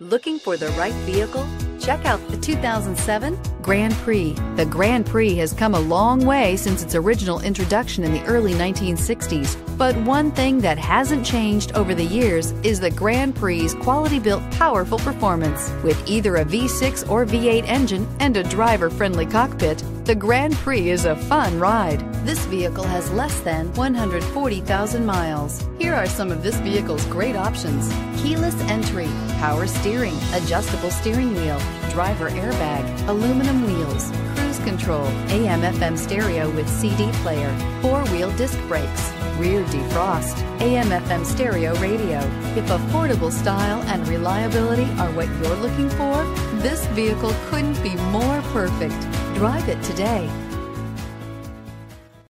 Looking for the right vehicle? Check out the 2007 Grand Prix. The Grand Prix has come a long way since its original introduction in the early 1960s. But one thing that hasn't changed over the years is the Grand Prix's quality built, powerful performance. With either a V6 or V8 engine and a driver friendly cockpit, the Grand Prix is a fun ride. This vehicle has less than 140,000 miles. Here are some of this vehicle's great options keyless entry, power steering, adjustable steering wheel, driver airbag, aluminum wheels, cruise control, AM FM stereo with CD player, four wheel disc brakes, rear defrost, AM FM stereo radio. If affordable style and reliability are what you're looking for, this vehicle couldn't be more perfect. Drive it today.